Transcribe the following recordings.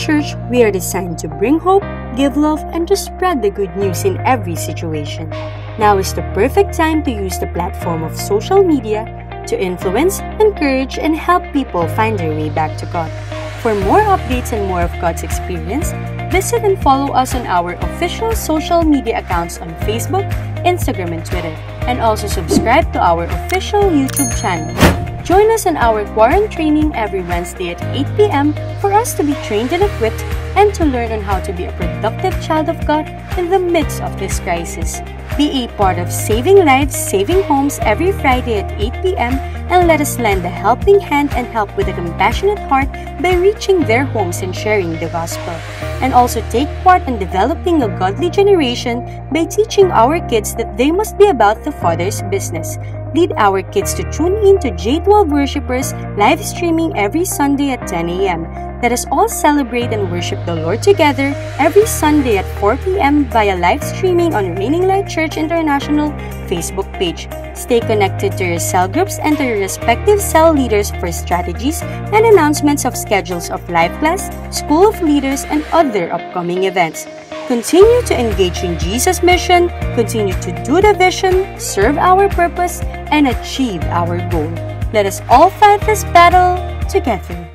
church, we are designed to bring hope, give love, and to spread the good news in every situation. Now is the perfect time to use the platform of social media to influence, encourage, and help people find their way back to God. For more updates and more of God's experience, visit and follow us on our official social media accounts on Facebook, Instagram, and Twitter, and also subscribe to our official YouTube channel. Join us in our quarantine training every Wednesday at 8 p.m. for us to be trained and equipped and to learn on how to be a productive child of God in the midst of this crisis. Be a part of Saving Lives, Saving Homes every Friday at 8 p.m. and let us lend a helping hand and help with a compassionate heart by reaching their homes and sharing the gospel. And also take part in developing a godly generation by teaching our kids that they must be about the Father's business. Lead our kids to tune in to J12 Worshippers live streaming every Sunday at 10 a.m. Let us all celebrate and worship the Lord together every Sunday at 4 p.m. via live streaming on Raining Light Church International Facebook page. Stay connected to your cell groups and to your respective cell leaders for strategies and announcements of schedules of live class, school of leaders, and other upcoming events. Continue to engage in Jesus' mission, continue to do the vision, serve our purpose, and achieve our goal. Let us all fight this battle together.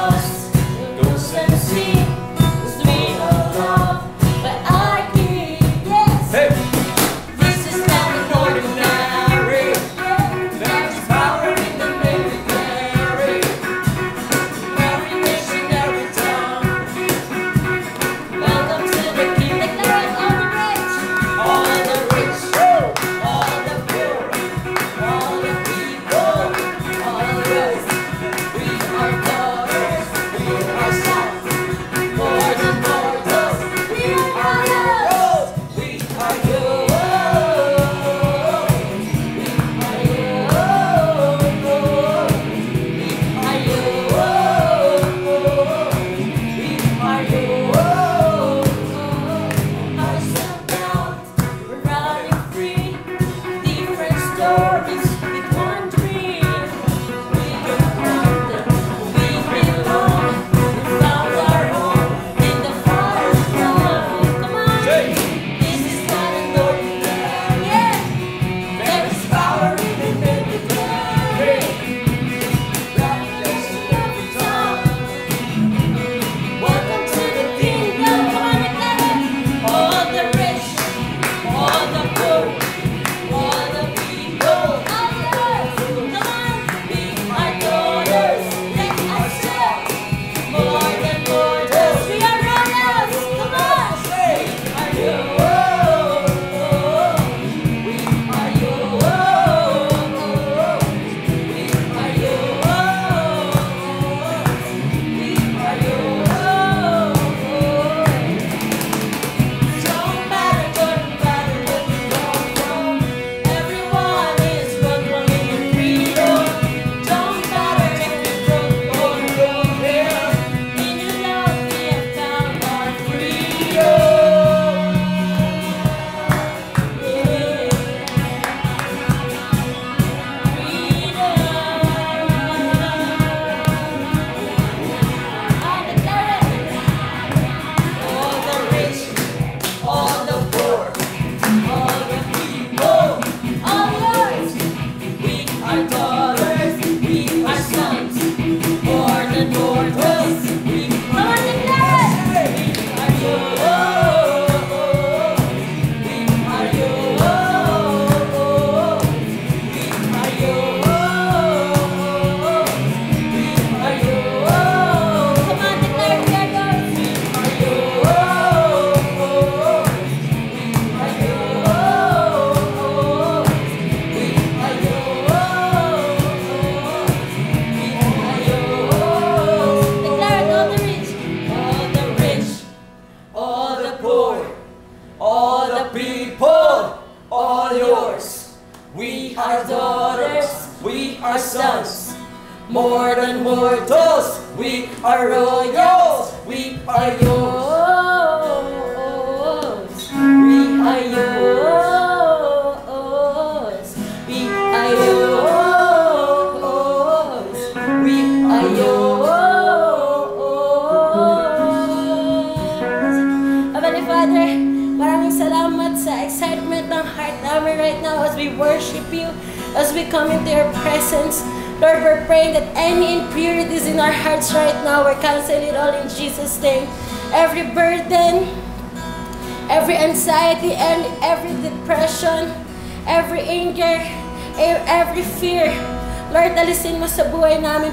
lost.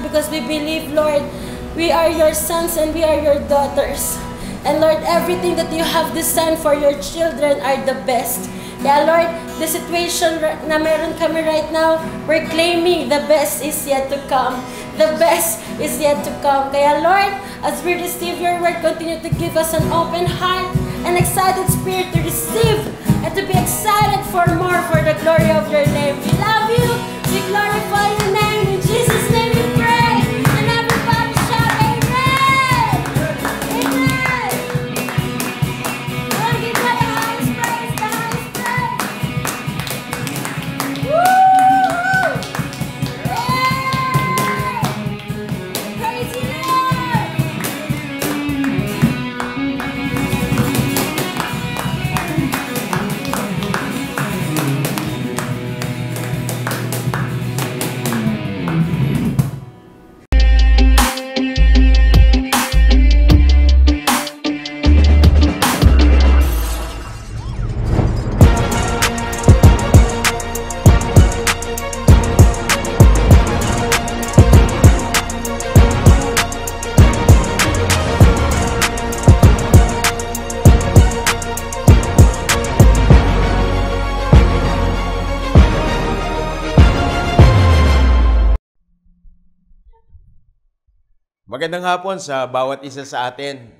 Because we believe, Lord, we are your sons and we are your daughters. And Lord, everything that you have designed for your children are the best. Kaya Lord, the situation na meron kami right now, we're claiming the best is yet to come. The best is yet to come. Kaya Lord, as we receive your word, continue to give us an open heart, an excited spirit to receive and to be excited for more for the glory of your name. We love you. We glorify your Magandang hapon sa bawat isa sa atin.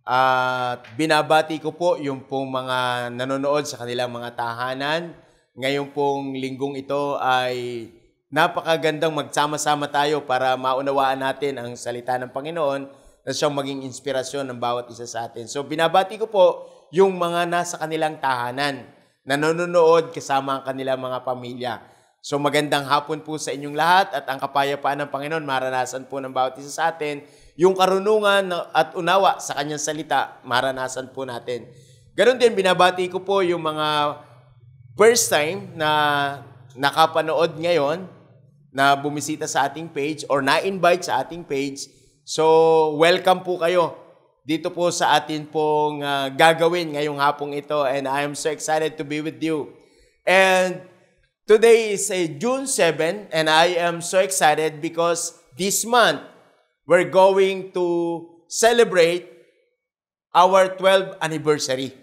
At binabati ko po yung pong mga nanonood sa kanilang mga tahanan. Ngayon pong linggong ito ay napakagandang magsama-sama tayo para maunawaan natin ang salita ng Panginoon na siyang maging inspirasyon ng bawat isa sa atin. So binabati ko po yung mga nasa kanilang tahanan, nanonood kasama ang kanilang mga pamilya. So magandang hapon po sa inyong lahat at ang kapayapaan ng Panginoon maranasan po ng bawat isa sa atin. Yung karunungan at unawa sa kanyang salita, maranasan po natin. Ganon din, binabati ko po yung mga first time na nakapanood ngayon na bumisita sa ating page or na-invite sa ating page. So, welcome po kayo dito po sa atin pong ah, gagawin ngayong hapong ito and I am so excited to be with you. And today is a June 7 and I am so excited because this month we're going to celebrate our 12th anniversary.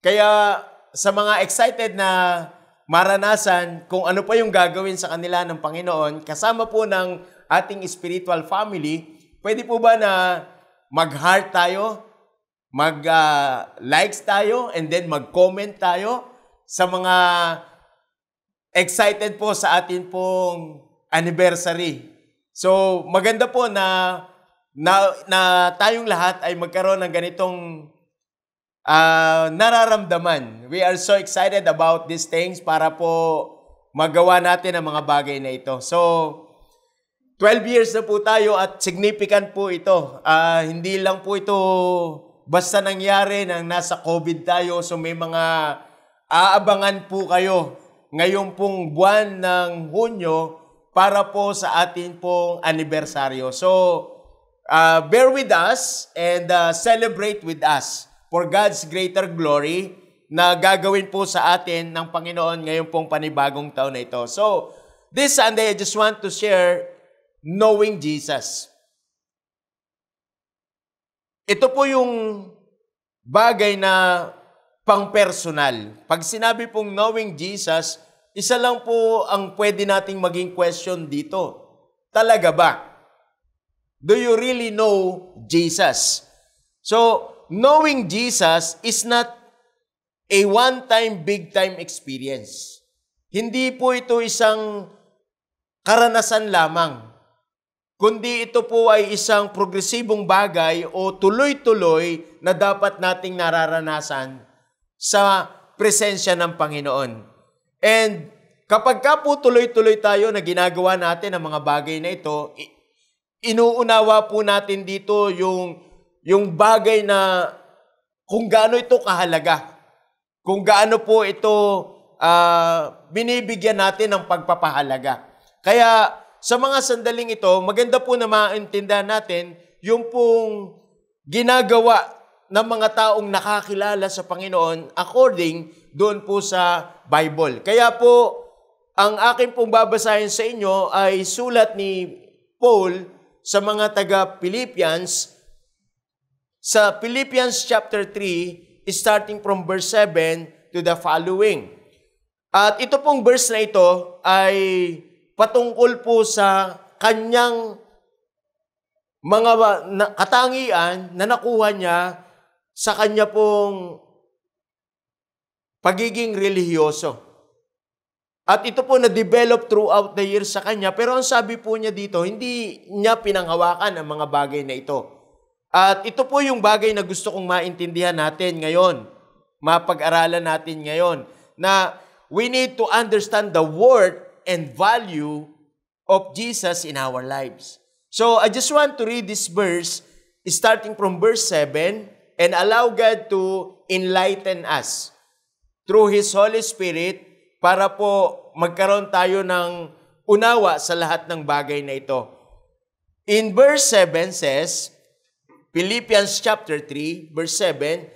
Kaya sa mga excited na maranasan kung ano pa yung gagawin sa kanila ng Panginoon, kasama po ng ating spiritual family, pwede po ba na mag-heart tayo, mag-likes tayo, and then mag-comment tayo sa mga excited po sa atin pong anniversary. So, maganda po na na, na tayong lahat ay magkaroon ng ganitong ah, nararamdaman. We are so excited about these things para po magawa natin ang mga bagay na ito. So, 12 years na po tayo at significant po ito. Ah, hindi lang po ito basta nangyari nang nasa COVID tayo. So, may mga aabangan po kayo ngayong pong buwan ng Hunyo para po sa atin pong anibersaryo. So, uh, bear with us and uh, celebrate with us for God's greater glory na gagawin po sa atin ng Panginoon ngayon pong panibagong taon na ito. So, this Sunday, I just want to share knowing Jesus. Ito po yung bagay na pang-personal. Pag sinabi pong knowing Jesus, isa lang po ang pwede nating maging question dito. Talaga ba? Do you really know Jesus? So, knowing Jesus is not a one-time, big-time experience. Hindi po ito isang karanasan lamang, kundi ito po ay isang progresibong bagay o tuloy-tuloy na dapat nating nararanasan sa presensya ng Panginoon. And kapag ka po tuloy-tuloy tayo na ginagawa natin ang mga bagay na ito, inuunawa po natin dito yung, yung bagay na kung gaano ito kahalaga. Kung gaano po ito ah, binibigyan natin ng pagpapahalaga. Kaya sa mga sandaling ito, maganda po na maintindihan natin yung pong ginagawa ng mga taong nakakilala sa Panginoon according doon po sa Bible. Kaya po, ang akin pong babasahin sa inyo ay sulat ni Paul sa mga taga-Philippians sa Philippians chapter 3, starting from verse 7 to the following. At ito pong verse na ito ay patungkol po sa kanyang mga katangian na nakuha niya sa kanya pong pagiging relihiyoso. At ito po na-develop throughout the years sa kanya. Pero ang sabi po niya dito, hindi niya pinanghawakan ang mga bagay na ito. At ito po yung bagay na gusto kong maintindihan natin ngayon. Mapag-aralan natin ngayon. Na we need to understand the worth and value of Jesus in our lives. So I just want to read this verse starting from verse 7 and allow God to enlighten us through His Holy Spirit para po magkaroon tayo ng unawa sa lahat ng bagay na ito. In verse 7 says, Philippians chapter 3, verse 7,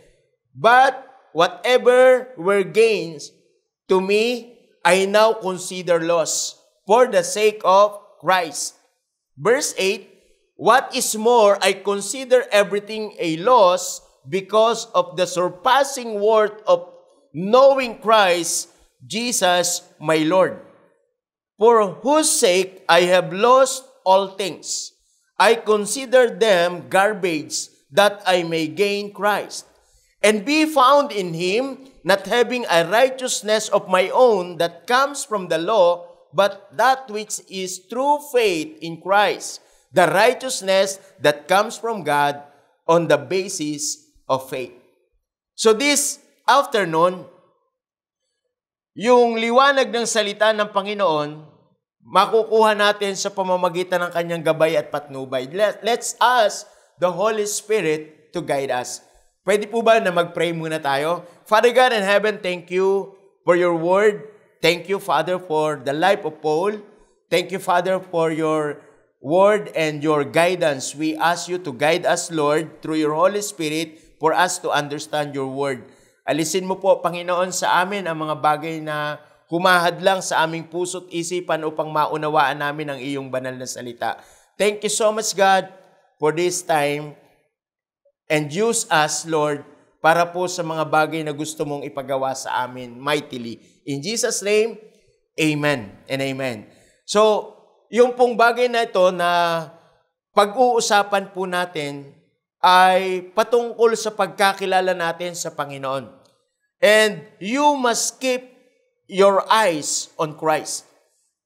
But whatever were gains to me, I now consider loss for the sake of Christ. Verse 8, What is more, I consider everything a loss because of the surpassing worth of knowing Christ Jesus my Lord, for whose sake I have lost all things. I consider them garbage that I may gain Christ and be found in him, not having a righteousness of my own that comes from the law, but that which is true faith in Christ, the righteousness that comes from God on the basis of faith. So this afternoon, yung liwanag ng salita ng Panginoon, makukuha natin sa pamamagitan ng kanyang gabay at patnubay. Let, let's ask the Holy Spirit to guide us. Pwede po ba na mag-pray muna tayo? Father God in heaven, thank you for your word. Thank you, Father, for the life of Paul. Thank you, Father, for your word and your guidance. We ask you to guide us, Lord, through your Holy Spirit for us to understand your word. Alisin mo po, Panginoon, sa amin ang mga bagay na humahadlang sa aming puso't isipan upang maunawaan namin ang iyong banal na salita. Thank you so much, God, for this time. And use us, Lord, para po sa mga bagay na gusto mong ipagawa sa amin mightily. In Jesus' name, Amen and Amen. So, yung pong bagay na ito na pag-uusapan po natin ay patungkol sa pagkakilala natin sa Panginoon. And you must keep your eyes on Christ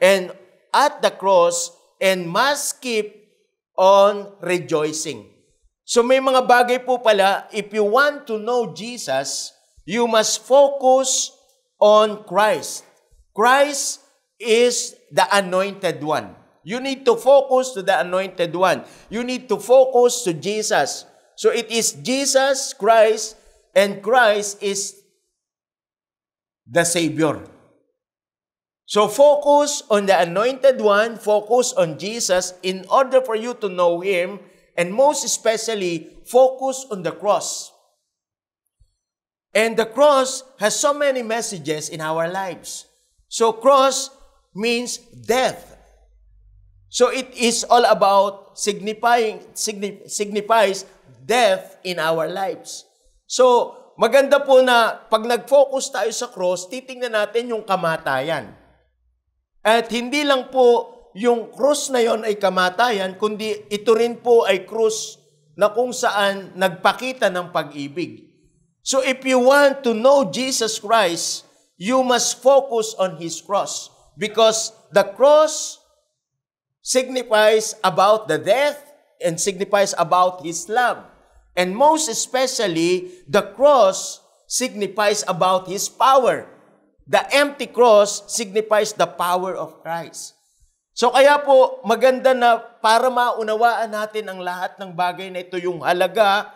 and at the cross and must keep on rejoicing. So may mga bagay po pala, if you want to know Jesus, you must focus on Christ. Christ is the anointed one. You need to focus to the anointed one. You need to focus to Jesus. So it is Jesus Christ and Christ is the Savior. So focus on the anointed one, focus on Jesus in order for you to know Him, and most especially, focus on the cross. And the cross has so many messages in our lives. So cross means death. So it is all about signifying signi- signifies death in our lives. So maganda po na pag nag-focus tayo sa cross, titingnan natin yung kamatayan. At hindi lang po yung cross na yon ay kamatayan, kundi ito rin po ay cross na kung saan nagpakita ng pag-ibig. So if you want to know Jesus Christ, you must focus on His cross. Because the cross signifies about the death and signifies about His love. And most especially, the cross signifies about His power. The empty cross signifies the power of Christ. So kaya po, maganda na para maunawaan natin ang lahat ng bagay na ito, yung halaga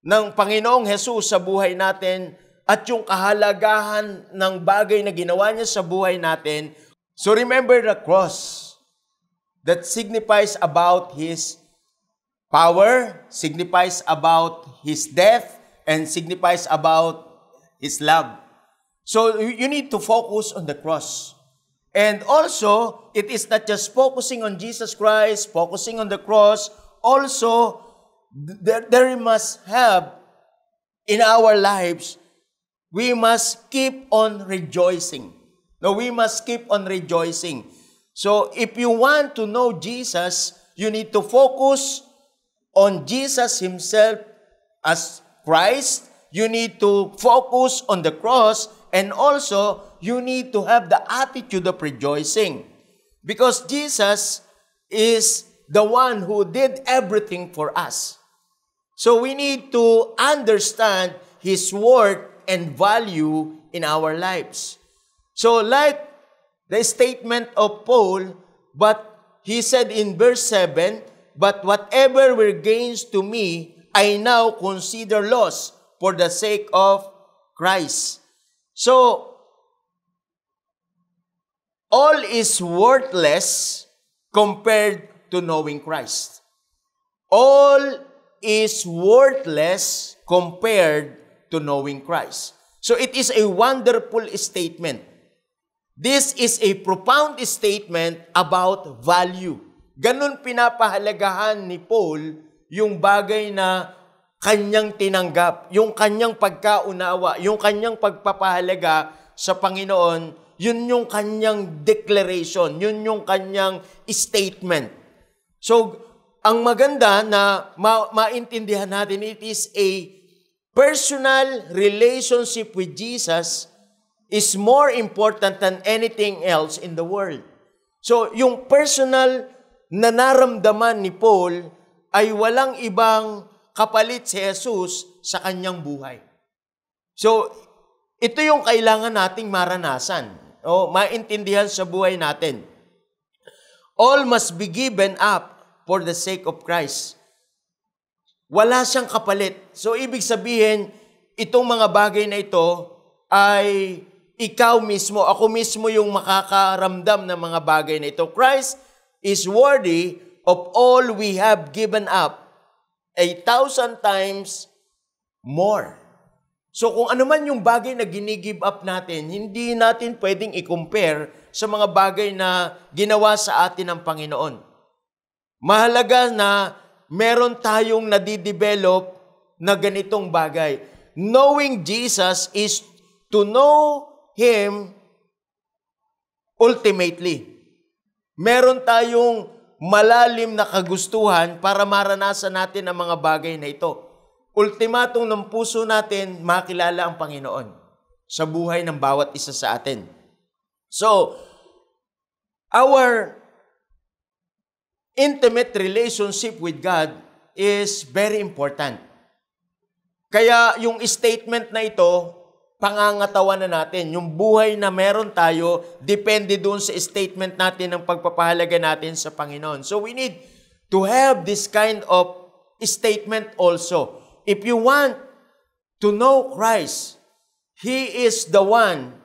ng Panginoong Jesus sa buhay natin at yung kahalagahan ng bagay na ginawa niya sa buhay natin. So remember the cross that signifies about His power, signifies about His death, and signifies about His love. So you need to focus on the cross. And also, it is not just focusing on Jesus Christ, focusing on the cross, also, there must have in our lives, we must keep on rejoicing. No, we must keep on rejoicing. So, if you want to know Jesus, you need to focus on Jesus Himself as Christ. You need to focus on the cross and also you need to have the attitude of rejoicing. Because Jesus is the one who did everything for us. So we need to understand His worth and value in our lives. So like the statement of Paul, but he said in verse 7, But whatever were gains to me, I now consider loss for the sake of Christ. So, all is worthless compared to knowing Christ. All is worthless compared to knowing Christ. So it is a wonderful statement. This is a profound statement about value. Ganon pinapahalagahan ni Paul yung bagay na kanyang tinanggap, yung kanyang pagkaunawa, yung kanyang pagpapahalaga sa Panginoon, yun yung kanyang declaration, yun yung kanyang statement. So, ang maganda na ma- maintindihan natin, it is a personal relationship with Jesus is more important than anything else in the world. So, yung personal na naramdaman ni Paul ay walang ibang kapalit si Jesus sa kanyang buhay. So, ito yung kailangan nating maranasan o maintindihan sa buhay natin. All must be given up for the sake of Christ. Wala siyang kapalit. So, ibig sabihin, itong mga bagay na ito ay ikaw mismo, ako mismo yung makakaramdam ng mga bagay na ito. Christ is worthy of all we have given up a thousand times more. So kung ano man yung bagay na ginigive up natin, hindi natin pwedeng i-compare sa mga bagay na ginawa sa atin ng Panginoon. Mahalaga na meron tayong nadidevelop na ganitong bagay. Knowing Jesus is to know Him ultimately. Meron tayong malalim na kagustuhan para maranasan natin ang mga bagay na ito. Ultimatong ng puso natin, makilala ang Panginoon sa buhay ng bawat isa sa atin. So, our intimate relationship with God is very important. Kaya yung statement na ito, pangangatawan na natin. Yung buhay na meron tayo, depende doon sa statement natin ng pagpapahalaga natin sa Panginoon. So we need to have this kind of statement also. If you want to know Christ, He is the one,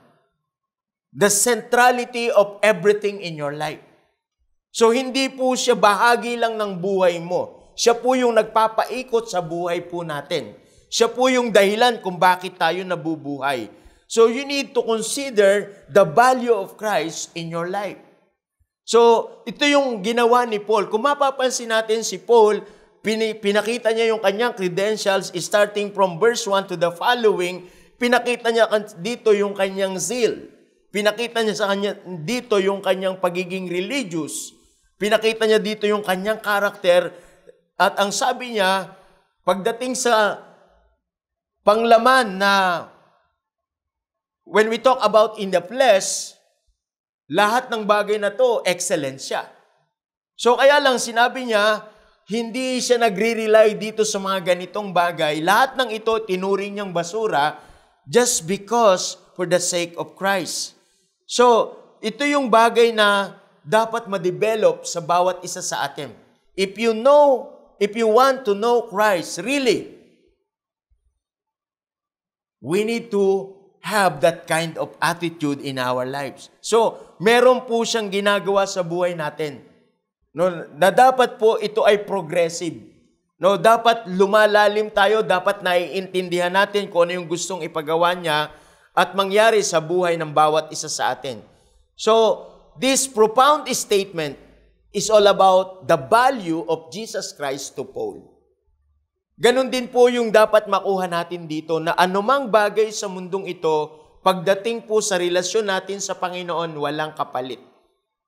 the centrality of everything in your life. So hindi po siya bahagi lang ng buhay mo. Siya po yung nagpapaikot sa buhay po natin. Siya po yung dahilan kung bakit tayo nabubuhay. So you need to consider the value of Christ in your life. So ito yung ginawa ni Paul. Kung mapapansin natin si Paul, pinakita niya yung kanyang credentials starting from verse 1 to the following, pinakita niya dito yung kanyang zeal. Pinakita niya sa kanya dito yung kanyang pagiging religious. Pinakita niya dito yung kanyang karakter. At ang sabi niya, pagdating sa panglaman na when we talk about in the flesh, lahat ng bagay na to, excellent siya. So kaya lang sinabi niya, hindi siya nagre-rely dito sa mga ganitong bagay. Lahat ng ito tinuring niyang basura just because for the sake of Christ. So, ito yung bagay na dapat ma-develop sa bawat isa sa atin. If you know, if you want to know Christ, really, we need to have that kind of attitude in our lives. So, meron po siyang ginagawa sa buhay natin. No, na dapat po ito ay progressive. No, dapat lumalalim tayo, dapat naiintindihan natin kung ano yung gustong ipagawa niya at mangyari sa buhay ng bawat isa sa atin. So, this profound statement is all about the value of Jesus Christ to Paul. Ganon din po yung dapat makuha natin dito na anumang bagay sa mundong ito, pagdating po sa relasyon natin sa Panginoon, walang kapalit.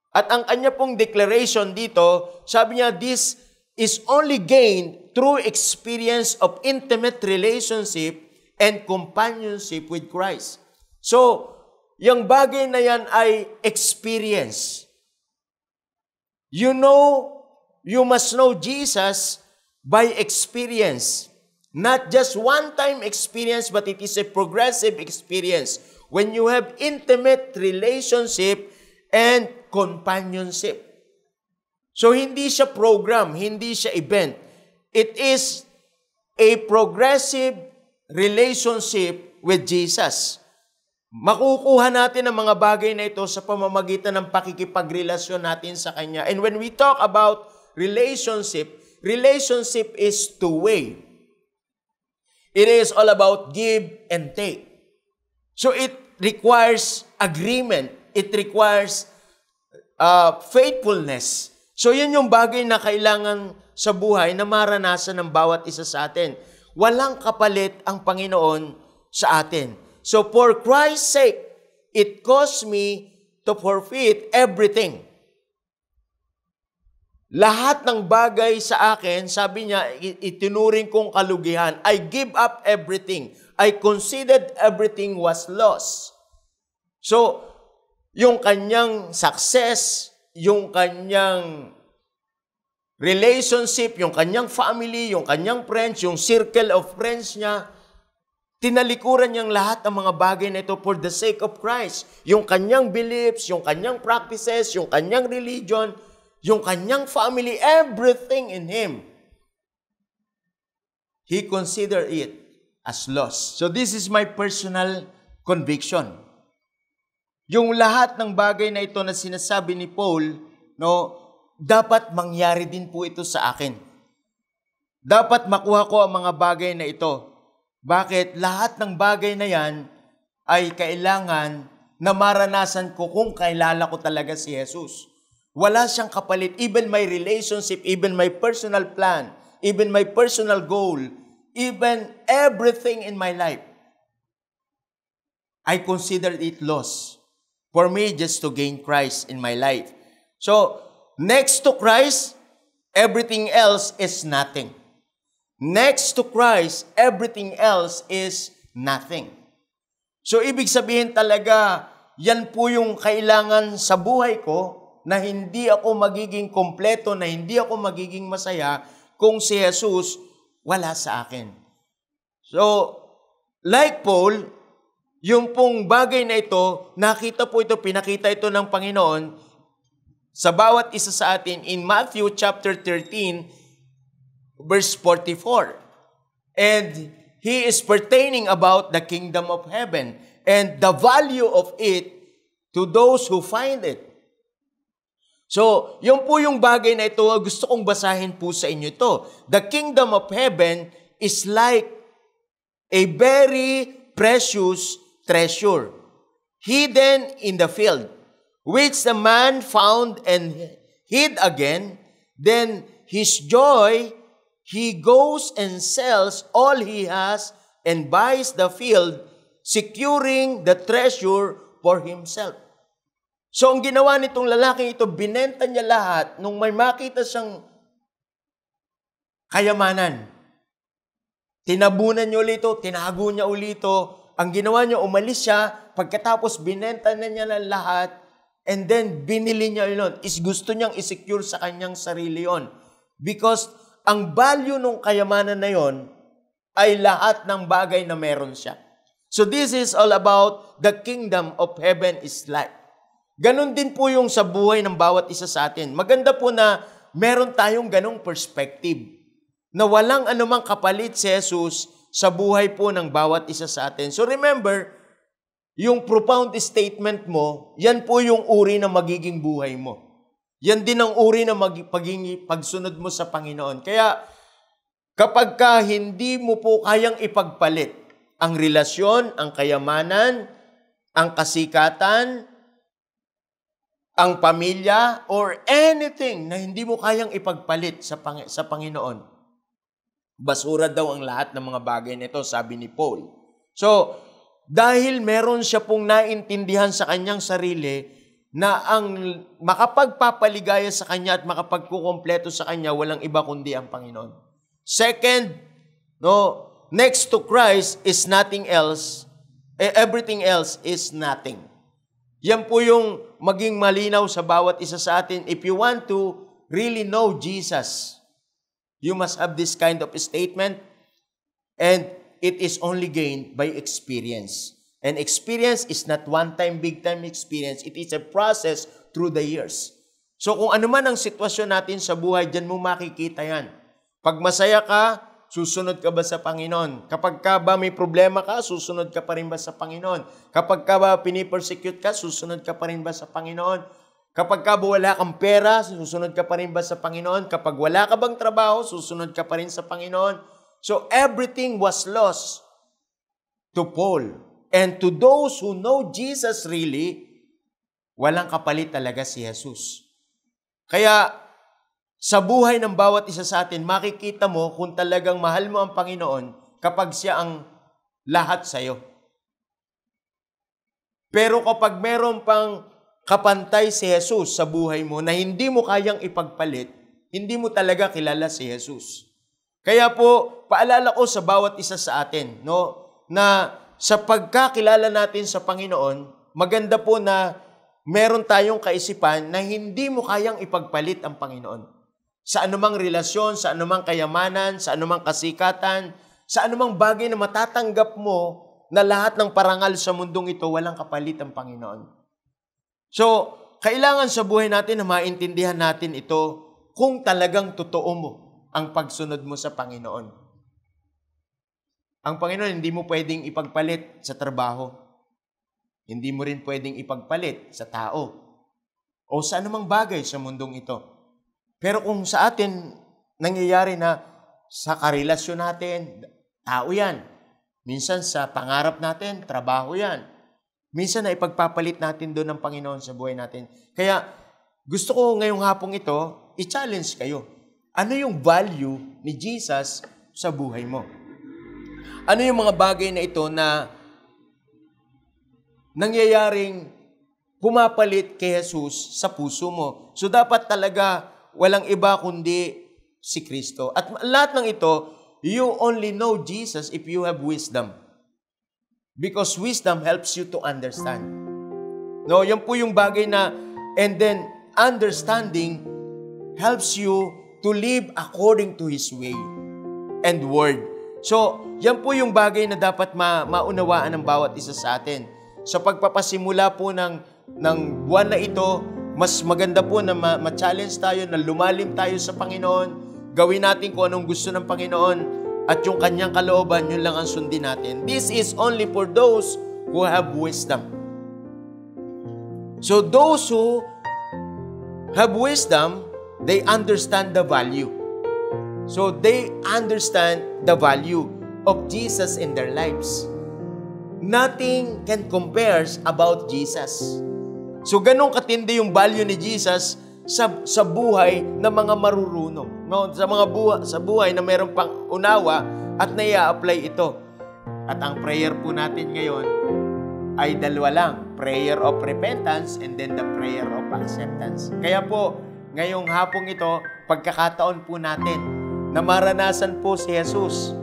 At ang kanya pong declaration dito, sabi niya, this is only gained through experience of intimate relationship and companionship with Christ. So, yung bagay na yan ay experience. You know, you must know Jesus by experience. Not just one-time experience, but it is a progressive experience. When you have intimate relationship and companionship. So, hindi siya program, hindi siya event. It is a progressive relationship with Jesus. Makukuha natin ang mga bagay na ito sa pamamagitan ng pakikipagrelasyon natin sa Kanya. And when we talk about relationship, relationship is two-way. It is all about give and take. So it requires agreement. It requires uh, faithfulness. So yan yung bagay na kailangan sa buhay na maranasan ng bawat isa sa atin. Walang kapalit ang Panginoon sa atin. So for Christ's sake, it cost me to forfeit everything. Lahat ng bagay sa akin, sabi niya, itinuring kong kalugihan. I give up everything. I considered everything was lost. So, yung kanyang success, yung kanyang relationship, yung kanyang family, yung kanyang friends, yung circle of friends niya, tinalikuran niyang lahat ng mga bagay na ito for the sake of Christ. Yung kanyang beliefs, yung kanyang practices, yung kanyang religion, yung kanyang family, everything in him. He considered it as loss. So this is my personal conviction. Yung lahat ng bagay na ito na sinasabi ni Paul, no, dapat mangyari din po ito sa akin. Dapat makuha ko ang mga bagay na ito. Bakit? Lahat ng bagay na yan ay kailangan na maranasan ko kung kailala ko talaga si Jesus. Wala siyang kapalit. Even my relationship, even my personal plan, even my personal goal, even everything in my life, I consider it loss for me just to gain Christ in my life. So, next to Christ, everything else is nothing. Next to Christ, everything else is nothing. So, ibig sabihin talaga, yan po yung kailangan sa buhay ko na hindi ako magiging kompleto, na hindi ako magiging masaya kung si Jesus wala sa akin. So, like Paul, yung pong bagay na ito, nakita po ito, pinakita ito ng Panginoon sa bawat isa sa atin in Matthew chapter 13, verse 44. And he is pertaining about the kingdom of heaven and the value of it to those who find it. So, yun po yung bagay na ito, gusto kong basahin po sa inyo ito. The kingdom of heaven is like a very precious treasure hidden in the field, which the man found and hid again. Then his joy, he goes and sells all he has and buys the field, securing the treasure for himself. So, ang ginawa nitong lalaking ito, binenta niya lahat nung may makita siyang kayamanan. Tinabunan niya ulito, tinago niya ulito. Ang ginawa niya, umalis siya. Pagkatapos, binenta na niya ng lahat. And then, binili niya yun. Is gusto niyang isecure sa kanyang sarili yon. Because ang value ng kayamanan na yon ay lahat ng bagay na meron siya. So this is all about the kingdom of heaven is like. Ganon din po yung sa buhay ng bawat isa sa atin. Maganda po na meron tayong ganong perspective na walang anumang kapalit si Jesus sa buhay po ng bawat isa sa atin. So remember, yung profound statement mo, yan po yung uri na magiging buhay mo. Yan din ang uri na mag, paging, pagsunod mo sa Panginoon. Kaya kapag ka hindi mo po kayang ipagpalit ang relasyon, ang kayamanan, ang kasikatan, ang pamilya, or anything na hindi mo kayang ipagpalit sa, Pang- sa Panginoon, basura daw ang lahat ng mga bagay nito, sabi ni Paul. So, dahil meron siya pong naintindihan sa kanyang sarili na ang makapagpapaligaya sa kanya at makapagkukompleto sa kanya, walang iba kundi ang Panginoon. Second, no, next to Christ is nothing else, eh, everything else is nothing. Yan po yung maging malinaw sa bawat isa sa atin. If you want to really know Jesus, you must have this kind of statement and it is only gained by experience. And experience is not one-time, big-time experience. It is a process through the years. So kung ano man ang sitwasyon natin sa buhay, dyan mo makikita yan. Pag masaya ka, susunod ka ba sa Panginoon? Kapag ka ba may problema ka, susunod ka pa rin ba sa Panginoon? Kapag ka ba pinipersecute ka, susunod ka pa rin ba sa Panginoon? Kapag ka ba wala kang pera, susunod ka pa rin ba sa Panginoon? Kapag wala ka bang trabaho, susunod ka pa rin sa Panginoon? So everything was lost to Paul. And to those who know Jesus really, walang kapalit talaga si Jesus. Kaya sa buhay ng bawat isa sa atin, makikita mo kung talagang mahal mo ang Panginoon kapag siya ang lahat sa iyo. Pero kapag meron pang kapantay si Jesus sa buhay mo na hindi mo kayang ipagpalit, hindi mo talaga kilala si Jesus. Kaya po, paalala ko sa bawat isa sa atin, no, na sa pagkakilala natin sa Panginoon, maganda po na meron tayong kaisipan na hindi mo kayang ipagpalit ang Panginoon. Sa anumang relasyon, sa anumang kayamanan, sa anumang kasikatan, sa anumang bagay na matatanggap mo na lahat ng parangal sa mundong ito, walang kapalit ang Panginoon. So, kailangan sa buhay natin na maintindihan natin ito kung talagang totoo mo ang pagsunod mo sa Panginoon. Ang Panginoon, hindi mo pwedeng ipagpalit sa trabaho. Hindi mo rin pwedeng ipagpalit sa tao o sa anumang bagay sa mundong ito. Pero kung sa atin nangyayari na sa karelasyon natin, tao yan. Minsan sa pangarap natin, trabaho yan. Minsan na ipagpapalit natin doon ng Panginoon sa buhay natin. Kaya gusto ko ngayong hapong ito, i-challenge kayo. Ano yung value ni Jesus sa buhay mo? Ano yung mga bagay na ito na nangyayaring pumapalit kay Jesus sa puso mo? So dapat talaga walang iba kundi si Kristo. At lahat ng ito, you only know Jesus if you have wisdom. Because wisdom helps you to understand. No, yan po yung bagay na, and then understanding helps you to live according to His way and word. So, yan po yung bagay na dapat ma maunawaan ng bawat isa sa atin. Sa pagpapasimula po ng, ng buwan na ito, mas maganda po na ma- ma-challenge tayo, na lumalim tayo sa Panginoon, gawin natin kung anong gusto ng Panginoon, at yung kanyang kalooban, yun lang ang sundin natin. This is only for those who have wisdom. So those who have wisdom, they understand the value. So they understand the value of Jesus in their lives. Nothing can compares about Jesus. So ganun katindi yung value ni Jesus sa sa buhay ng mga marurunong, no? Sa mga buhay sa buhay na mayroong pang unawa at nai-apply ito. At ang prayer po natin ngayon ay dalawa lang, prayer of repentance and then the prayer of acceptance. Kaya po, ngayong hapong ito, pagkakataon po natin na maranasan po si Jesus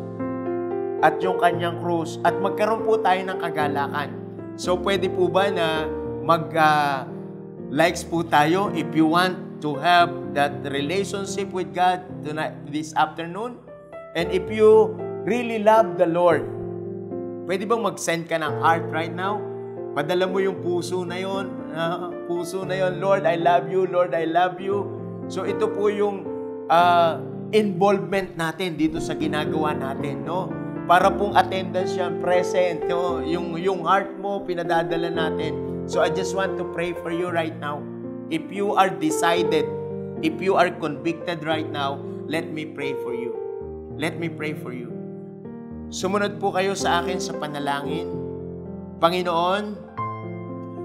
at yung kanyang krus at magkaroon po tayo ng kagalakan. So pwede po ba na mag uh, likes po tayo if you want to have that relationship with God tonight, this afternoon. And if you really love the Lord, pwede bang mag-send ka ng heart right now? Padala mo yung puso na yon, ah, puso na yon. Lord, I love you. Lord, I love you. So ito po yung ah, involvement natin dito sa ginagawa natin, no? Para pong attendance yan, present, no? yung, yung heart mo, pinadadala natin. So I just want to pray for you right now. If you are decided, if you are convicted right now, let me pray for you. Let me pray for you. Sumunod po kayo sa akin sa panalangin. Panginoon,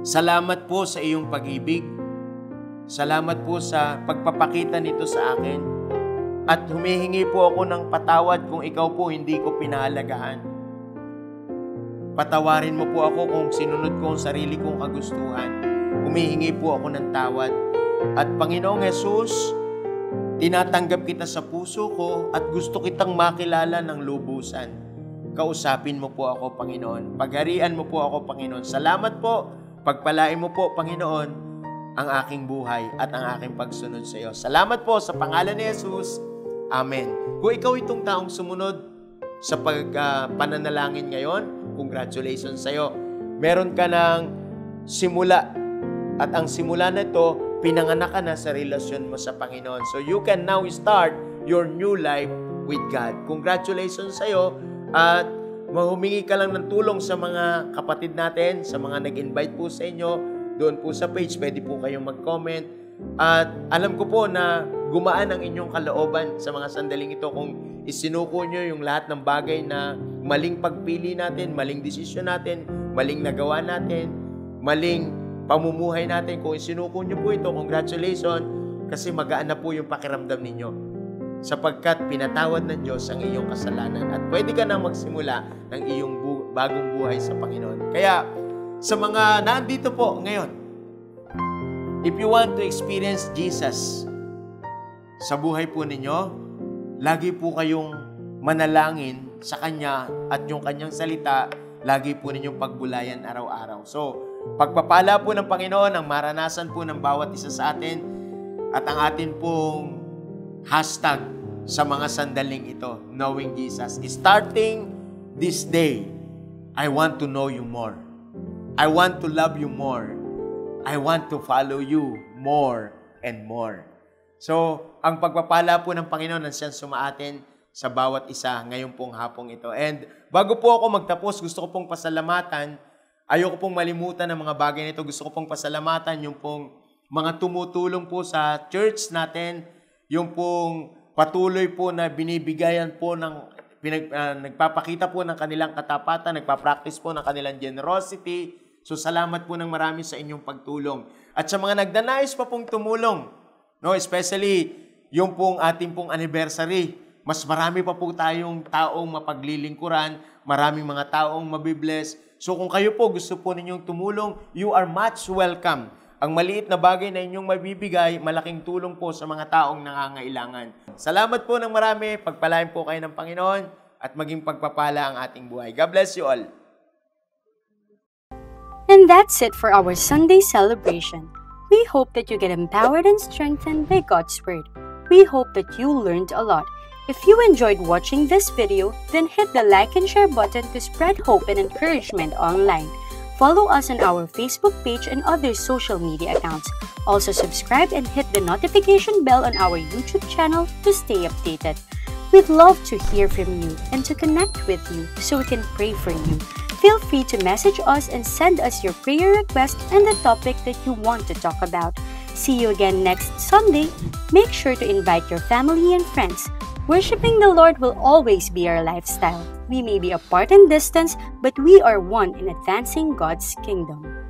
salamat po sa iyong pag-ibig. Salamat po sa pagpapakita nito sa akin. At humihingi po ako ng patawad kung ikaw po hindi ko pinahalagahan. Patawarin mo po ako kung sinunod ko ang sarili kong kagustuhan. Humihingi po ako ng tawad. At Panginoong Jesus, tinatanggap kita sa puso ko at gusto kitang makilala ng lubusan. Kausapin mo po ako, Panginoon. Pagharian mo po ako, Panginoon. Salamat po. Pagpalain mo po, Panginoon, ang aking buhay at ang aking pagsunod sa iyo. Salamat po sa pangalan ni Jesus. Amen. Kung ikaw itong taong sumunod sa pagpananalangin ngayon, congratulations sa iyo. Meron ka ng simula at ang simula na ito, pinanganak ka na sa relasyon mo sa Panginoon. So you can now start your new life with God. Congratulations sa iyo at mahumingi ka lang ng tulong sa mga kapatid natin, sa mga nag-invite po sa inyo, doon po sa page, pwede po kayong mag-comment. At alam ko po na gumaan ang inyong kalooban sa mga sandaling ito kung isinuko nyo yung lahat ng bagay na maling pagpili natin, maling desisyon natin, maling nagawa natin, maling pamumuhay natin. Kung isinuko nyo po ito, congratulations, kasi magaan na po yung pakiramdam ninyo sapagkat pinatawad ng Diyos ang iyong kasalanan at pwede ka na magsimula ng iyong bu- bagong buhay sa Panginoon. Kaya sa mga nandito po ngayon, if you want to experience Jesus sa buhay po ninyo, lagi po kayong manalangin sa Kanya at yung Kanyang salita, lagi po ninyong pagbulayan araw-araw. So, pagpapala po ng Panginoon ang maranasan po ng bawat isa sa atin at ang atin pong hashtag sa mga sandaling ito, knowing Jesus. Starting this day, I want to know you more. I want to love you more. I want to follow you more and more. So, ang pagpapala po ng Panginoon ang siyang sumaatin sa bawat isa ngayong pong hapong ito. And bago po ako magtapos, gusto ko pong pasalamatan. Ayoko pong malimutan ng mga bagay nito. Gusto ko pong pasalamatan yung pong mga tumutulong po sa church natin, yung pong patuloy po na binibigayan po ng pinag, ah, nagpapakita po ng kanilang katapatan, nagpa-practice po ng kanilang generosity. So salamat po ng marami sa inyong pagtulong. At sa mga nagdanais pa pong tumulong, no, especially yung pong ating pong anniversary, mas marami pa po tayong taong mapaglilingkuran, maraming mga taong mabibless. So kung kayo po gusto po ninyong tumulong, you are much welcome. Ang maliit na bagay na inyong mabibigay, malaking tulong po sa mga taong nangangailangan. Salamat po ng marami, pagpalain po kayo ng Panginoon at maging pagpapala ang ating buhay. God bless you all. And that's it for our Sunday celebration. We hope that you get empowered and strengthened by God's Word. We hope that you learned a lot. If you enjoyed watching this video, then hit the like and share button to spread hope and encouragement online. Follow us on our Facebook page and other social media accounts. Also, subscribe and hit the notification bell on our YouTube channel to stay updated. We'd love to hear from you and to connect with you so we can pray for you. Feel free to message us and send us your prayer request and the topic that you want to talk about. See you again next Sunday. Make sure to invite your family and friends. Worshipping the Lord will always be our lifestyle. We may be apart in distance, but we are one in advancing God's kingdom.